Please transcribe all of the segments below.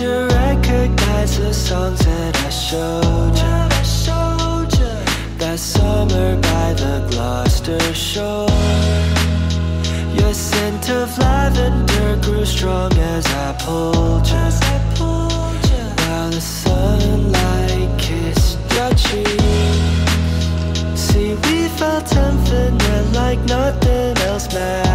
You recognize the songs that I showed you? That summer by the Gloucester shore. Your scent of lavender grew strong as I pulled you While the sunlight kissed your cheek See, we felt infinite like nothing else mattered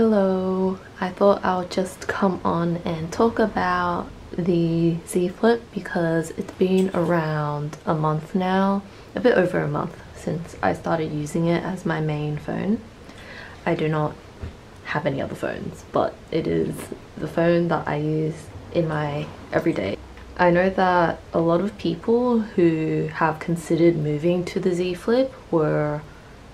Hello, I thought I'll just come on and talk about the Z Flip because it's been around a month now, a bit over a month since I started using it as my main phone. I do not have any other phones, but it is the phone that I use in my everyday. I know that a lot of people who have considered moving to the Z Flip were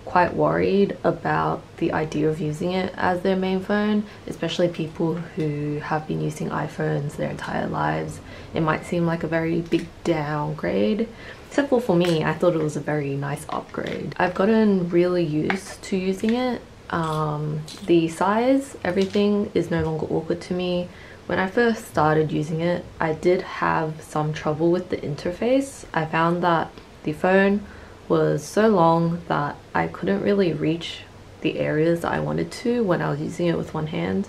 quite worried about the idea of using it as their main phone, especially people who have been using iPhones their entire lives. It might seem like a very big downgrade, except for for me, I thought it was a very nice upgrade. I've gotten really used to using it. Um, the size, everything is no longer awkward to me. When I first started using it, I did have some trouble with the interface. I found that the phone was so long that I couldn't really reach the areas that I wanted to when I was using it with one hand.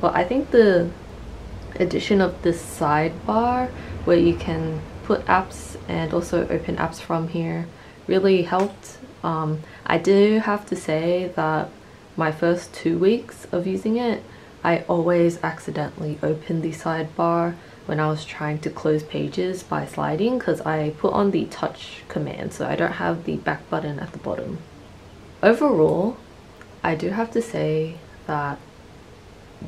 But I think the addition of this sidebar where you can put apps and also open apps from here really helped. Um, I do have to say that my first two weeks of using it, I always accidentally opened the sidebar when I was trying to close pages by sliding because I put on the touch command so I don't have the back button at the bottom. Overall, I do have to say that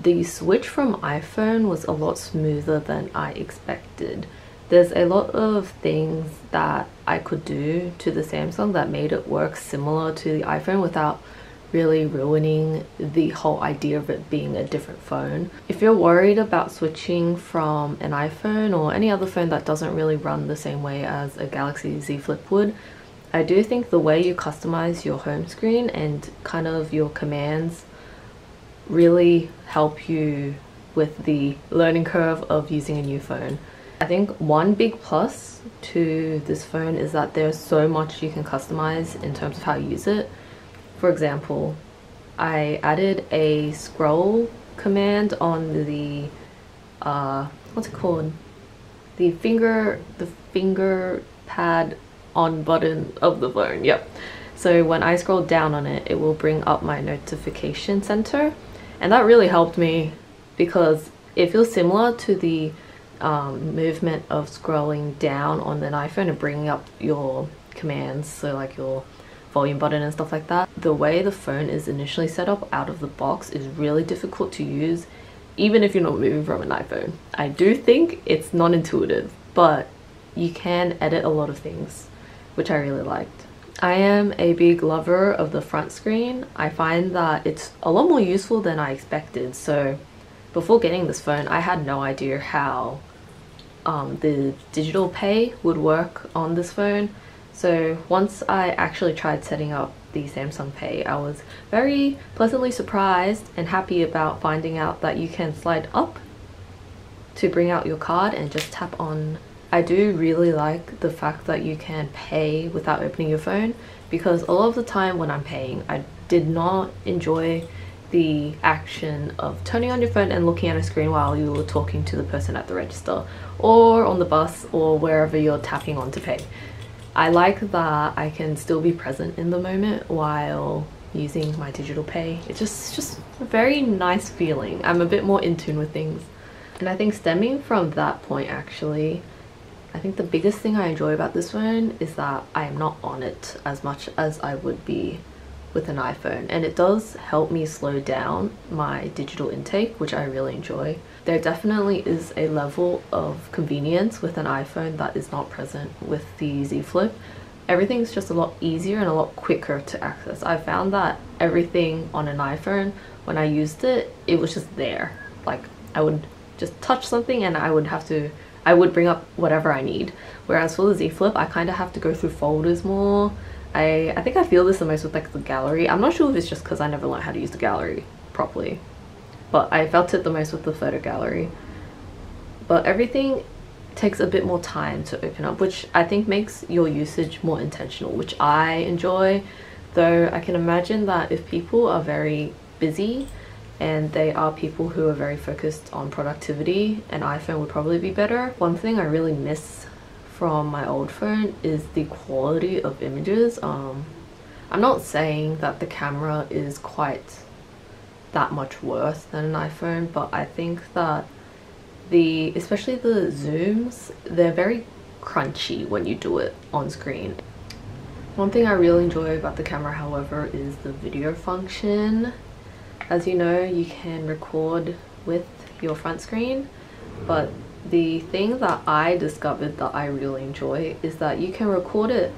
the switch from iPhone was a lot smoother than I expected. There's a lot of things that I could do to the Samsung that made it work similar to the iPhone without really ruining the whole idea of it being a different phone. If you're worried about switching from an iPhone or any other phone that doesn't really run the same way as a Galaxy Z Flip would, I do think the way you customize your home screen and kind of your commands really help you with the learning curve of using a new phone. I think one big plus to this phone is that there's so much you can customize in terms of how you use it. For example, I added a scroll command on the uh, what's it called? The finger the finger pad on button of the phone. Yep. So when I scroll down on it, it will bring up my notification center. And that really helped me because it feels similar to the um, movement of scrolling down on an iPhone and bringing up your commands. So like your volume button and stuff like that. The way the phone is initially set up out of the box is really difficult to use even if you're not moving from an iPhone. I do think it's non-intuitive, but you can edit a lot of things, which I really liked. I am a big lover of the front screen. I find that it's a lot more useful than I expected. So before getting this phone, I had no idea how um, the digital pay would work on this phone. So once I actually tried setting up the Samsung Pay, I was very pleasantly surprised and happy about finding out that you can slide up to bring out your card and just tap on. I do really like the fact that you can pay without opening your phone because a lot of the time when I'm paying, I did not enjoy the action of turning on your phone and looking at a screen while you were talking to the person at the register or on the bus or wherever you're tapping on to pay. I like that I can still be present in the moment while using my digital pay. It's just, just a very nice feeling. I'm a bit more in tune with things. And I think stemming from that point actually, I think the biggest thing I enjoy about this phone is that I am not on it as much as I would be with an iPhone and it does help me slow down my digital intake which I really enjoy. There definitely is a level of convenience with an iPhone that is not present with the Z Flip. Everything's just a lot easier and a lot quicker to access. I found that everything on an iPhone when I used it, it was just there. Like I would just touch something and I would have to I would bring up whatever I need. Whereas for the Z Flip, I kind of have to go through folders more I, I think I feel this the most with like the gallery. I'm not sure if it's just because I never learned how to use the gallery properly. But I felt it the most with the photo gallery. But everything takes a bit more time to open up, which I think makes your usage more intentional, which I enjoy. Though I can imagine that if people are very busy and they are people who are very focused on productivity, an iPhone would probably be better. One thing I really miss from my old phone is the quality of images. Um, I'm not saying that the camera is quite that much worse than an iPhone but I think that the especially the zooms they're very crunchy when you do it on screen one thing I really enjoy about the camera however is the video function as you know you can record with your front screen but the thing that I discovered that I really enjoy is that you can record it.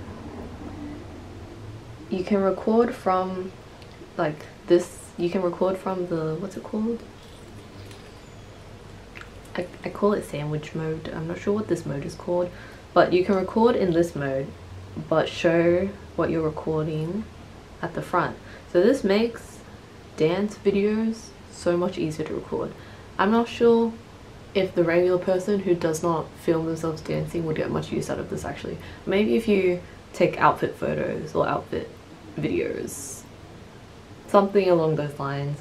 You can record from like this you can record from the what's it called? I, I call it sandwich mode. I'm not sure what this mode is called but you can record in this mode but show what you're recording at the front. So this makes dance videos so much easier to record. I'm not sure if the regular person who does not film themselves dancing would get much use out of this actually. Maybe if you take outfit photos or outfit videos. Something along those lines.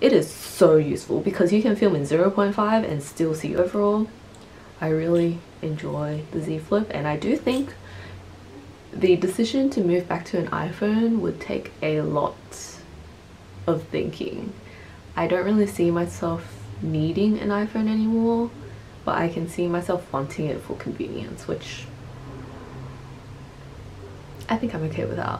It is so useful because you can film in 0.5 and still see overall. I really enjoy the Z Flip and I do think the decision to move back to an iPhone would take a lot of thinking. I don't really see myself needing an iPhone anymore but I can see myself wanting it for convenience which I think I'm okay with that